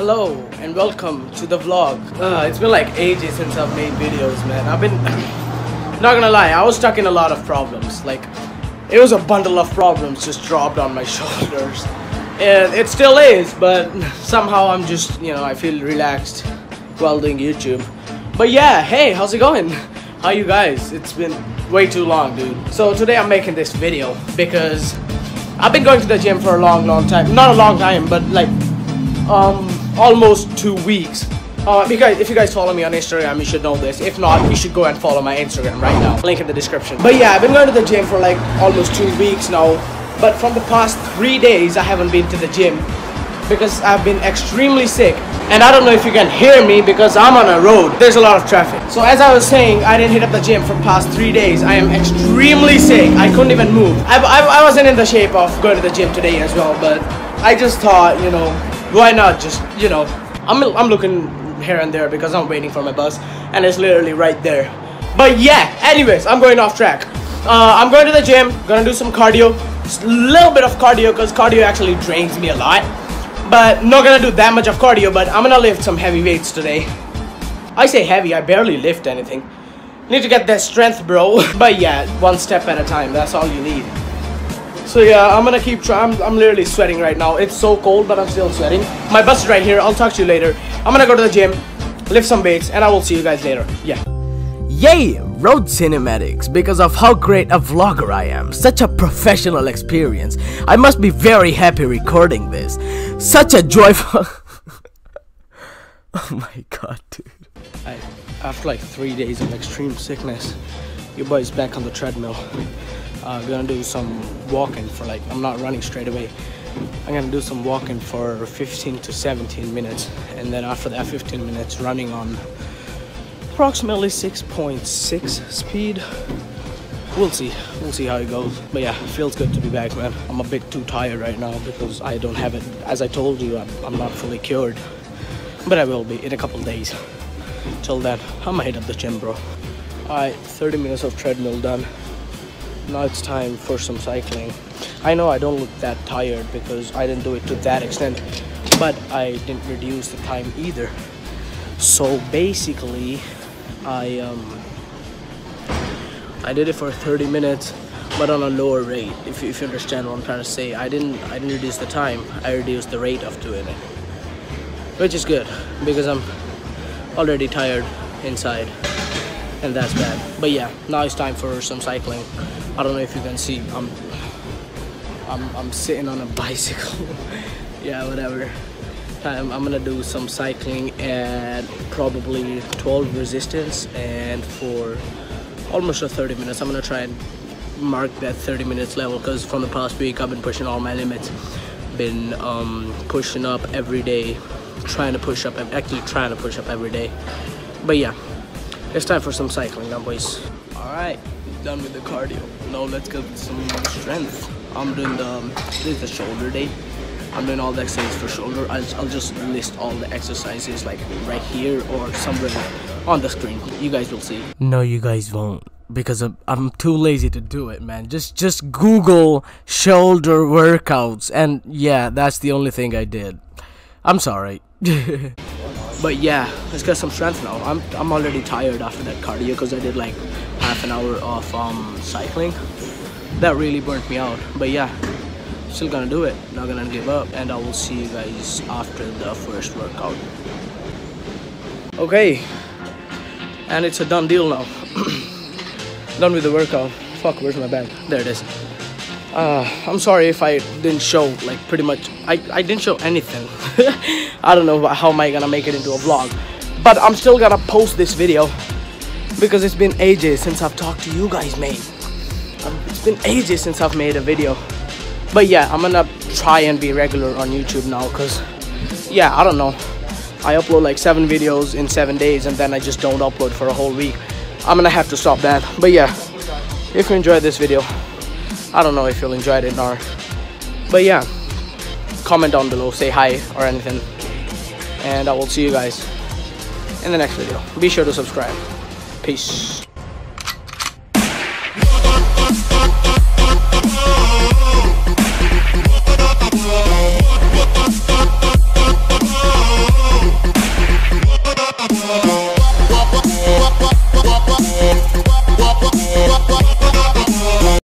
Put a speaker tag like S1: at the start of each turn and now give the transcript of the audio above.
S1: Hello and welcome to the vlog. Uh, it's been like ages since I've made videos, man. I've been not gonna lie, I was stuck in a lot of problems. Like it was a bundle of problems just dropped on my shoulders. And it still is, but somehow I'm just, you know, I feel relaxed while doing YouTube. But yeah, hey, how's it going? How you guys? It's been way too long, dude. So today I'm making this video because I've been going to the gym for a long, long time. Not a long time, but like um almost two weeks. Uh, because if you guys follow me on Instagram, you should know this. If not, you should go and follow my Instagram right now. Link in the description. But yeah, I've been going to the gym for like almost two weeks now. But from the past three days, I haven't been to the gym because I've been extremely sick. And I don't know if you can hear me because I'm on a road. There's a lot of traffic. So as I was saying, I didn't hit up the gym for past three days. I am extremely sick. I couldn't even move. I, I, I wasn't in the shape of going to the gym today as well, but I just thought, you know, why not just, you know, I'm, I'm looking here and there because I'm waiting for my bus and it's literally right there. But yeah, anyways, I'm going off track. Uh, I'm going to the gym, gonna do some cardio, just a little bit of cardio because cardio actually drains me a lot. But not gonna do that much of cardio, but I'm gonna lift some heavy weights today. I say heavy, I barely lift anything. Need to get that strength, bro. but yeah, one step at a time, that's all you need. So yeah, I'm gonna keep trying. I'm, I'm literally sweating right now. It's so cold, but I'm still sweating. My bus is right here. I'll talk to you later. I'm gonna go to the gym, lift some weights, and I will see you guys later. Yeah.
S2: Yay! Road cinematics because of how great a vlogger I am. Such a professional experience. I must be very happy recording this. Such a joyful. oh my god, dude.
S1: I, after like three days of extreme sickness, your boy's back on the treadmill. Uh, gonna do some walking for like, I'm not running straight away. I'm gonna do some walking for 15 to 17 minutes. And then after that 15 minutes running on approximately 6.6 speed. We'll see. We'll see how it goes. But yeah, feels good to be back, man. I'm a bit too tired right now because I don't have it. As I told you, I'm, I'm not fully cured. But I will be in a couple days. Till then, I'm gonna up the gym, bro. Alright, 30 minutes of treadmill done now it's time for some cycling. I know i don't look that tired because i didn't do it to that extent but i didn't reduce the time either. So basically i um i did it for 30 minutes but on a lower rate if, if you understand what i'm trying to say. I didn't i didn't reduce the time i reduced the rate of doing it which is good because i'm already tired inside and that's bad. But yeah now it's time for some cycling I don't know if you can see I'm I'm, I'm sitting on a bicycle. Yeah whatever. I'm, I'm gonna do some cycling at probably 12 resistance and for almost a 30 minutes. I'm gonna try and mark that 30 minutes level because from the past week I've been pushing all my limits. Been um, pushing up every day trying to push up actually trying to push up every day. But yeah it's time for some cycling now boys. All right done with the cardio. Now let's get some strength. I'm doing the um, this is the shoulder day. I'm doing all the exercises for shoulder. I'll, I'll just list all the exercises like right here or somewhere on the screen. You guys will see.
S2: No you guys won't because I'm, I'm too lazy to do it man. Just just google shoulder workouts and yeah that's the only thing i did. I'm sorry
S1: but yeah let's get some strength now. I'm i'm already tired after that cardio because i did like half an hour of um, cycling. That really burnt me out. But yeah still gonna do it. Not gonna give up. And i will see you guys after the first workout. Okay. And it's a done deal now. Done with the workout. Fuck where's my bag? There it is uh, I'm sorry if I didn't show like pretty much I, I didn't show anything. I don't know how am I gonna make it into a vlog. But I'm still gonna post this video because it's been ages since I've talked to you guys mate. It's been ages since I've made a video. But yeah I'm gonna try and be regular on YouTube now because yeah I don't know. I upload like seven videos in seven days and then I just don't upload for a whole week. I'm gonna have to stop that. But yeah if you enjoyed this video I don't know if you'll enjoy it or. But yeah, comment down below, say hi or anything. And I will see you guys in the next video. Be sure to subscribe. Peace.